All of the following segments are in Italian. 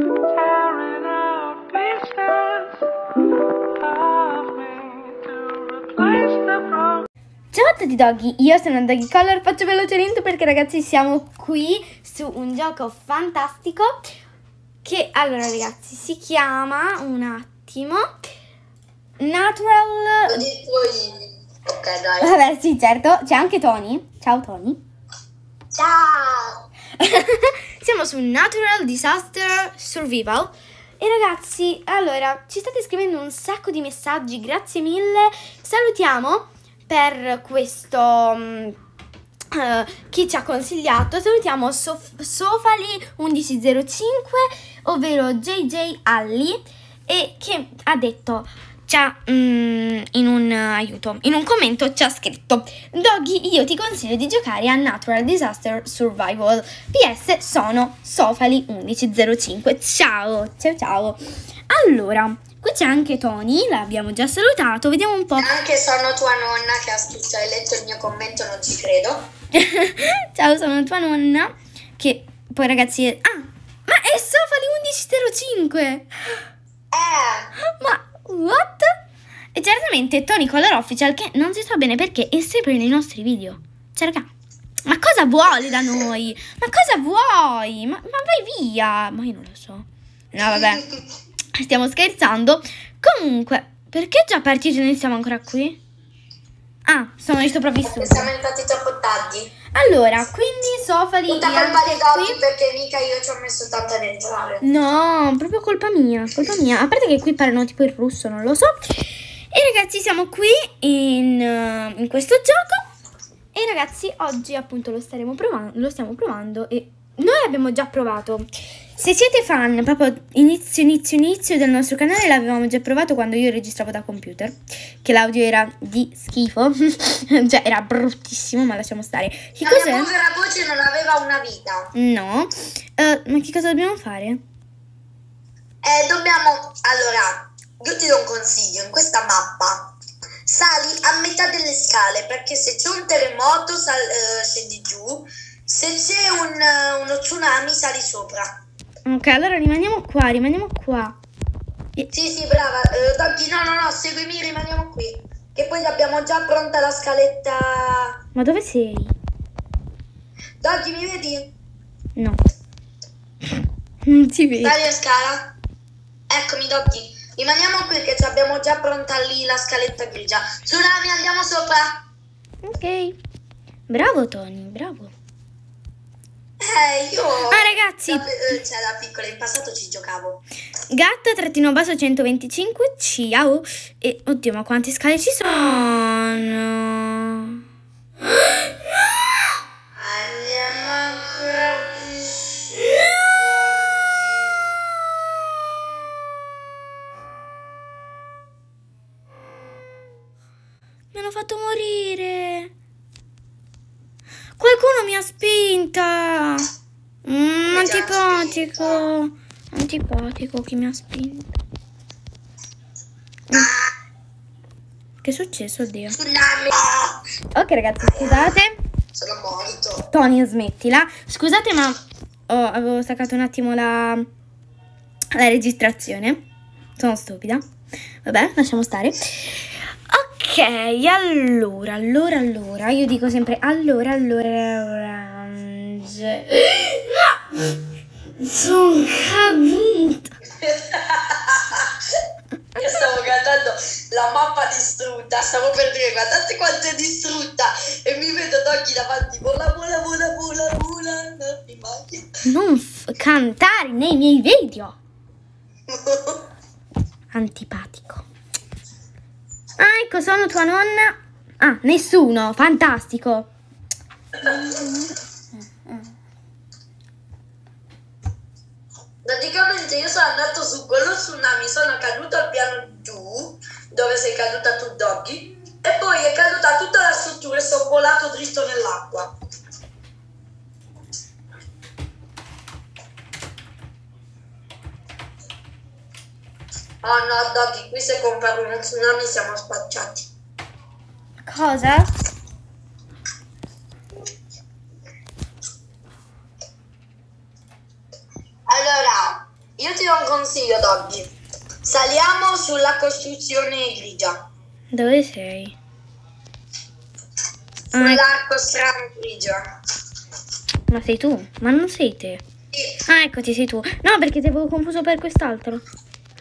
Ciao a tutti doggy, io sono Doggy Color, faccio velocemente perché ragazzi siamo qui su un gioco fantastico che allora ragazzi si chiama un attimo Natural Lo dico io. Ok, dai. Vabbè sì certo, c'è anche Tony, ciao Tony Ciao! Siamo su Natural Disaster Survival e ragazzi, allora, ci state scrivendo un sacco di messaggi, grazie mille. Salutiamo per questo mm, eh, chi ci ha consigliato. Salutiamo Sof- Sofali1105, ovvero JJ Alli e che ha detto mm, in un eh, aiuto, in un commento ci ha scritto Doggy, io ti consiglio di giocare a Natural Disaster Survival. PS sono Sofali1105. Ciao, ciao ciao. Allora, qui c'è anche Tony, l'abbiamo già salutato, vediamo un po'. Anche sono tua nonna che ha scritto, hai letto il mio commento, non ci credo. ciao, sono tua nonna, che poi ragazzi... Ah, ma è Sofali1105! Eh, Ma what? E certamente Tony Color Official che non si sa bene perché è sempre nei nostri video. Cioè, raga, ma cosa vuole da noi? Ma cosa vuoi? Ma, ma vai via! Ma io non lo so. No, vabbè, stiamo scherzando. Comunque, perché già partiti e noi siamo ancora qui? Ah, sono i sopravvissuti. siamo entrati troppo tardi. Allora, quindi Sofali Tutta colpa di qui. perché mica io ci ho messo tanto ad entrare. No, proprio colpa mia, colpa mia. A parte che qui parlano tipo il russo, non lo so. E ragazzi, siamo qui in, eh, in questo gioco. E ragazzi, oggi appunto lo staremo provando, lo stiamo provando e noi l'abbiamo già provato. Se siete fan, proprio inizio, inizio, inizio del nostro canale, l'avevamo già provato quando io registravo da computer. Che l'audio era di schifo. cioè, era bruttissimo, ma lasciamo stare. Che La cos'è? povera voce non aveva una vita. No. Eh, ma che cosa dobbiamo fare? Eh, dobbiamo... Allora, io ti do un consiglio. In questa mappa sali a metà delle scale perché se c'è un terremoto sal- eh, scendi giù, se c'è un, uno tsunami sali sopra. Ok, allora rimaniamo qua, rimaniamo qua. E- Sì, sì, brava. Eh, Doggy, no, no, no, seguimi, rimaniamo qui. Che poi abbiamo già pronta la scaletta. Ma dove sei? Doggy, mi vedi? No. Non ti vedo. Sali a scala. Eccomi, Doggy. Rimaniamo qui che ci abbiamo già pronta lì la scaletta grigia. Tsunami, andiamo sopra. Ok. Bravo Tony, bravo. Eh, io... Ah ragazzi, Da, eh, cioè, da piccola in passato ci giocavo. gatto trattino basso 125, ciao. E oddio, ma quante scale ci sono? Mi hanno fatto morire. Qualcuno mi ha spinta. Mm, antipatico. Antipatico chi mi ha spinto. Mm. Che è successo, oddio? Ok ragazzi, scusate. Sono morto. Tony, smettila. Scusate, ma oh, avevo staccato un attimo la, la registrazione. Sono stupida. Vabbè, lasciamo stare. Ok, allora, allora, allora. Io dico sempre allora, allora, orange. Sono caduta. Io stavo guardando la mappa distrutta, stavo per dire guardate quanto è distrutta e mi vedo Doggy davanti, vola, vola, vola, vola, vola, non mi manchi. Non cantare nei miei video. Antipatico. Ah, ecco, sono tua nonna. Ah, nessuno. Fantastico. Praticamente io sono andato su quello tsunami, sono caduto al piano giù, dove sei caduta tu Doggy, e poi è caduta tutta la struttura e sono volato dritto nell'acqua. Oh no, Doggy, qui se compare uno tsunami siamo spacciati. Cosa? Allora, io doggy. Saliamo sulla costruzione grigia. Dove sei? Sull'arco strano grigio. ma sei tu? Ma non sei te. Sì, Ah, eccoti, sei tu. No, perché ti avevo confuso per quest'altro.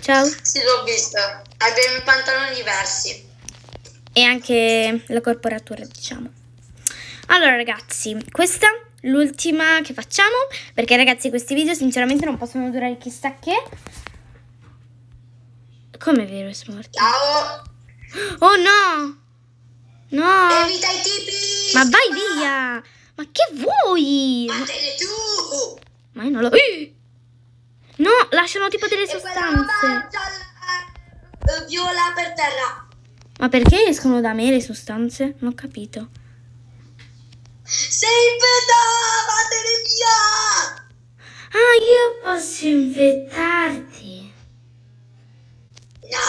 Ciao. sì, l'ho visto. Abbiamo i pantaloni diversi. E anche la corporatura, diciamo. Allora, ragazzi, questa è l'ultima che facciamo. Perché, ragazzi, questi video sinceramente non possono durare chissà che. Come è vero, Smorty? Ciao. Oh no! No! Evita i tipi. Ma vai via! Ma che vuoi? Ma, Vattene tu. ma io non lo. No, lasciano tipo delle sostanze. eh, viola per terra. Ma perché escono da me le sostanze? Non ho capito. Sei infettata, vattene via. Ah, io posso infettarti. No.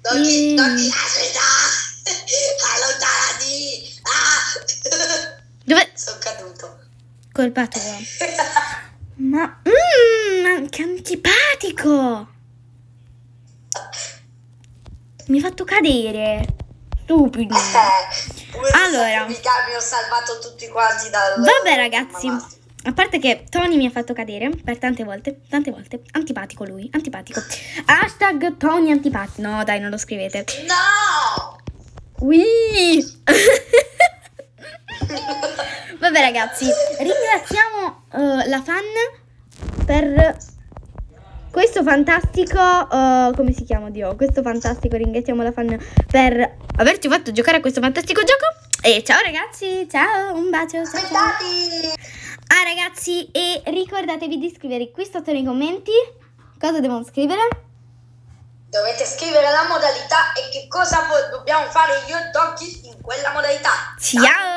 Doggy, Mm. doggy, aspetta. Allontanati. Ah. Dove? Sono caduto. Colpa tua. Ma. Mmm, che antipatico! Mi hai fatto cadere. Stupido. Eh, Allora. Mi ho salvato tutti quanti dal... Vabbè, ragazzi. A parte che Tony mi ha fatto cadere per tante volte, tante volte. Antipatico lui, antipatico. Hashtag Tony antipatico. No, dai, non lo scrivete. No! Ui! Vabbè ragazzi, ringraziamo eh, la fan per questo fantastico, eh, come si chiama Dio? Questo fantastico, ringraziamo la fan per averci fatto giocare a questo fantastico gioco. E ciao ragazzi, ciao, un bacio. Ciao, ciao. Ah ragazzi, e ricordatevi di scrivere qui sotto nei commenti cosa devono scrivere. Dovete scrivere la modalità e che cosa dobbiamo fare io e Donkey in quella modalità. Ciao!